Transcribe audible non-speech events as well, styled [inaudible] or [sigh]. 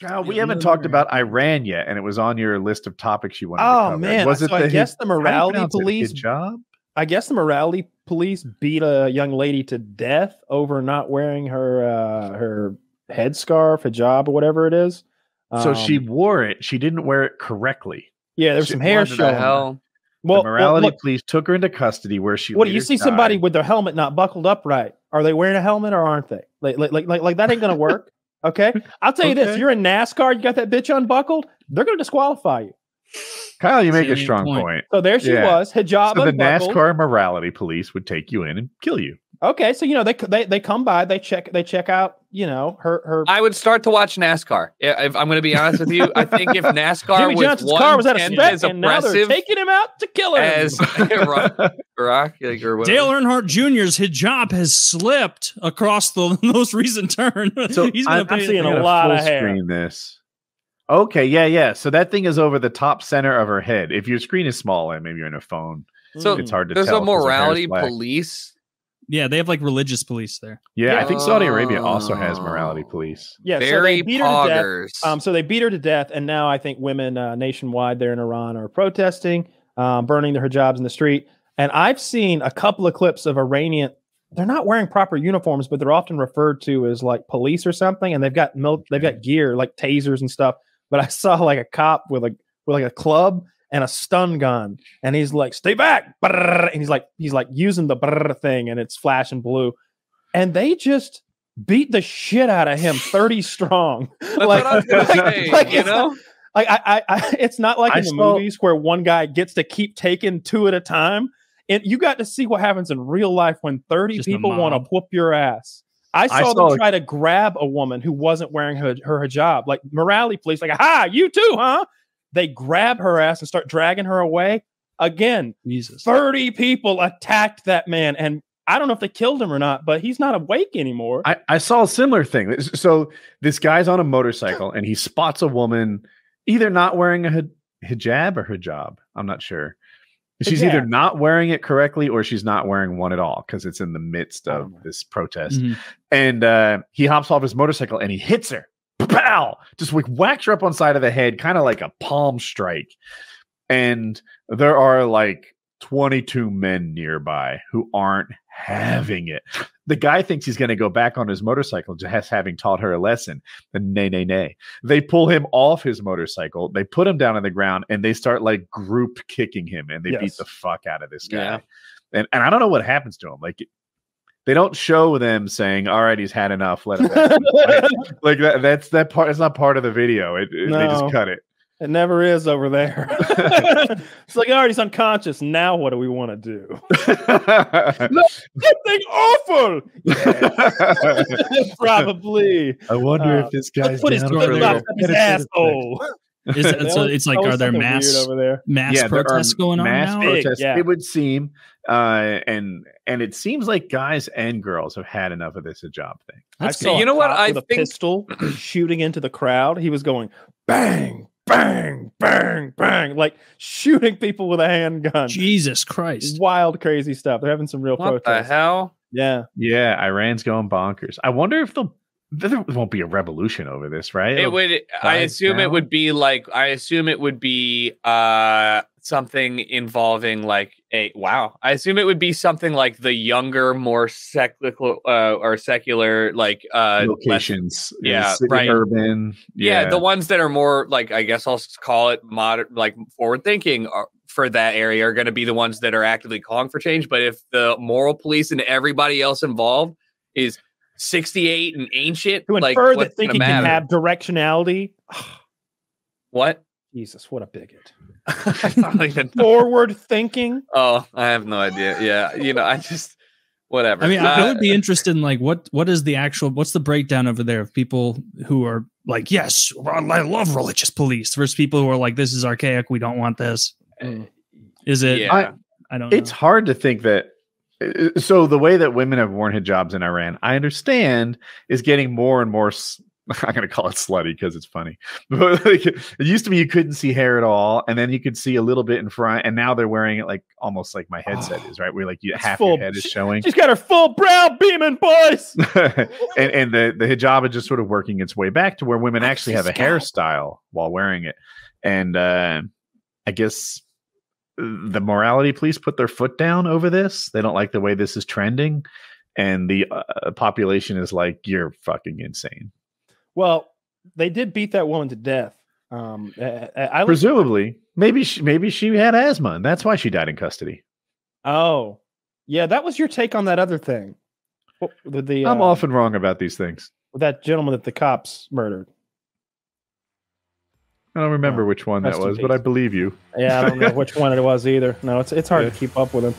Kyle, we haven't talked about Iran yet, and it was on your list of topics you wanted. to Oh cover. man, was so it? I the, guess the how do you morality pronounce it? police Hijab? I guess the morality police beat a young lady to death over not wearing her uh, her headscarf, hijab, or whatever it is. So she Um, wore it. She didn't wear it correctly. yeah, there's she- some hair what the showing. hell? Well, the morality well, look, police took her into custody, where she. what do you later see somebody with their helmet not buckled up right? Are they wearing a helmet or aren't they? Like, like, like, like, like that ain't gonna work. Okay, I'll tell you this: you're in NASCAR, you got that bitch unbuckled, they're gonna disqualify you. Kyle, you make a strong point. point. So there she Yeah. was, hijab So the. NASCAR morality police would take you in and kill you. Okay, so you know they they they come by, they check they check out, you know her her. I would start to watch NASCAR. Yeah, If I'm going to be honest with you, I think if [laughs] NASCAR Jimmie was Johnson's one car was at a tenth spec, as and now they're taking him out to kill him. as [laughs] [laughs] Rock, Rock like, or whatever. Dale Earnhardt Jr.'s hijab has slipped across the most recent turn. So he's gonna I'm, pay I'm seeing a gonna lot of hair. Screen this. Okay, yeah, yeah. So that thing is over the top center of her head. If your screen is small and maybe you're in a phone, So it's hard to there's tell. a 'cause her hair's morality police. Yeah, they have like religious police there. Yeah, I think Saudi Arabia also has Oh. morality police. yeah, so they beat her to death. Um, so they beat her to death, and now I think women uh, nationwide there in Iran are protesting, um, burning their hijabs in the street. And I've seen a couple of clips of Iranian. They're not wearing proper uniforms, but they're often referred to as like police or something, and they've got mil- they've got gear like tasers and stuff. But I saw like a cop with like with like a club and a stun gun, and he's like, "Stay back!" And he's like he's like using the thing, and it's flashing blue, and they just beat the shit out of him, [laughs] thirty strong. like, what I was [laughs] you know? not- like I, I, I, it's not like I in the saw- movies where one guy gets to keep taking two at a time. And you got to see what happens in real life when 30 people want to whoop your ass. I saw, I them saw- try to grab a woman who wasn't wearing her, her hijab, like morality police, like, ha, you too, huh? They grab her ass and start dragging her away. Again, Jesus. 30 people attacked that man. And I don't know if they killed him or not, but he's not awake anymore. I, I saw a similar thing. So this guy's on a motorcycle and he spots a woman either not wearing a hijab or hijab. I'm not sure. She's either not wearing it correctly or she's not wearing one at all because it's in the midst of don't this protest. Mhm. And uh, he hops off his motorcycle and he hits her. Pow! Just like whacks her up on side of the head, kind of like a palm strike. And there are like 22 men nearby who aren't having it. The guy thinks he's going to go back on his motorcycle, just having taught her a lesson. And nay, nay, nay. They pull him off his motorcycle, they put him down on the ground, and they start like group kicking him, and they beat the fuck out of this guy. Yeah. And and I don't know what happens to him. Like they don't show them saying, "All right, he's had enough. Let him." like, [laughs] like that. That's that part. It's not part of the video. It, it- They just cut it. It never is over there. [laughs] it's like, all right, he's unconscious. Now what do we want to do? [laughs] Something awful. Probably. I wonder Uh, if this Let's guy's put his down flip for up his meditative asshole. Is it, That so it's like, are there mass over there? mass yeah, there protests going on mass now? Big, protests. yeah. It would seem, uh, and and it seems like guys and girls have had enough of this job thing. That's I saw You a know what? I with a pistol [clears throat] shooting into the crowd. He was going bang, bang, bang, bang, like shooting people with a handgun. Jesus Christ. Wild, crazy stuff. They're having some real What the hell? Yeah. Yeah, Iran's going bonkers. I wonder if they'll. There won't be a revolution over this, right? It It'll- would. I dies assume it would be like. I assume it would be uh something involving like a wow. I assume it would be something like the younger, more secular uh, or secular like uh less- locations. yeah, city, right. urban. yeah. the ones that are more like I guess I'll s- call it modern, like forward thinking for that area are going to be the ones that are actively calling for change. But if the moral police and everybody else involved is 68 and ancient, To like infer what's that thinking can have directionality. [sighs] what? Jesus, what a bigot. [laughs] I don't [laughs] even Forward thinking. Oh, I have no idea. Yeah, you know, I just whatever. I mean, I I Uh, would be interested in like what what is the actual what's the breakdown over there of people who are like, yes, I love religious police versus people who are like, this is archaic, we don't want this. Is it? yeah. I- I don't. it's know. hard to think that uh, so the way that women have worn hijabs in Iran, I understand, is getting more and more [laughs] I'm gonna call it slutty because it's funny. [laughs] But like, it used to be you couldn't see hair at all, and then you could see a little bit in front, and now they're wearing it like almost like my headset [sighs] is, right? Where like you half full- your head is showing, She's got her full brow beaming, boys. [laughs] and and the the hijab is just sort of working its way back to where women That's actually have a hairstyle while wearing it, and uh, I guess the morality police put their foot down over this. They don't like the way this is trending, and the uh, population is like, "You're fucking insane." Well, they did beat that woman to death. Um, I, I- Presumably, maybe she, maybe she had asthma, and that's why she died in custody. oh, yeah, that was your take on that other thing. What- The, the, I'm uh, often wrong about these things. that gentleman that the cops murdered. I don't remember Oh, which one that was, but I believe you. Yeah, I don't know [laughs] which one it was either. No, it's it's hard Yeah. to keep up with him.